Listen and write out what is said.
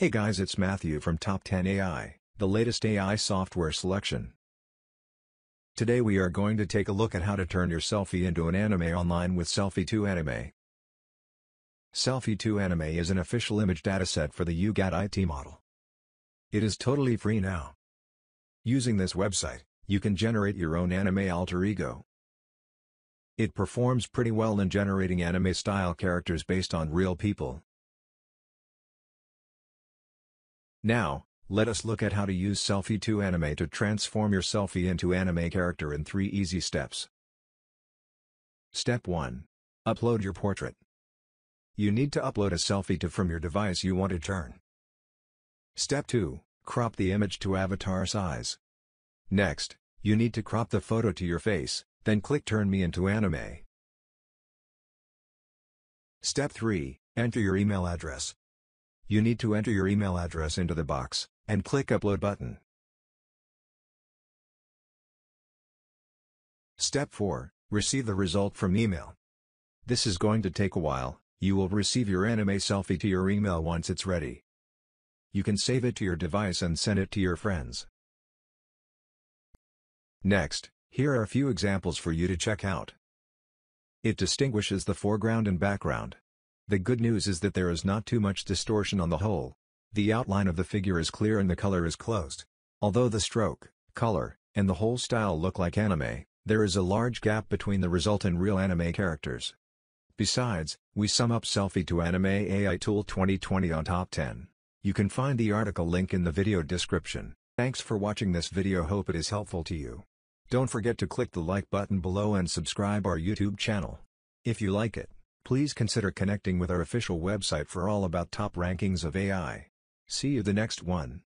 Hey guys it's Matthew from Top 10 AI, the latest AI software selection. Today we are going to take a look at how to turn your selfie into an anime online with Selfie 2 Anime. Selfie 2 Anime is an official image dataset for the UGAT IT model. It is totally free now. Using this website, you can generate your own anime alter ego. It performs pretty well in generating anime-style characters based on real people. Now, let us look at how to use Selfie 2 Anime to transform your selfie into anime character in 3 easy steps. Step 1. Upload your portrait. You need to upload a selfie to from your device you want to turn. Step 2. Crop the image to avatar size. Next, you need to crop the photo to your face, then click Turn Me into Anime. Step 3. Enter your email address. You need to enter your email address into the box, and click Upload button. Step 4. Receive the result from email. This is going to take a while, you will receive your anime selfie to your email once it's ready. You can save it to your device and send it to your friends. Next, here are a few examples for you to check out. It distinguishes the foreground and background. The good news is that there is not too much distortion on the whole. The outline of the figure is clear and the color is closed. Although the stroke, color, and the whole style look like anime, there is a large gap between the result and real anime characters. Besides, we sum up Selfie to Anime AI Tool 2020 on Top 10. You can find the article link in the video description. Thanks for watching this video hope it is helpful to you. Don't forget to click the like button below and subscribe our YouTube channel. If you like it, Please consider connecting with our official website for all about top rankings of AI. See you the next one.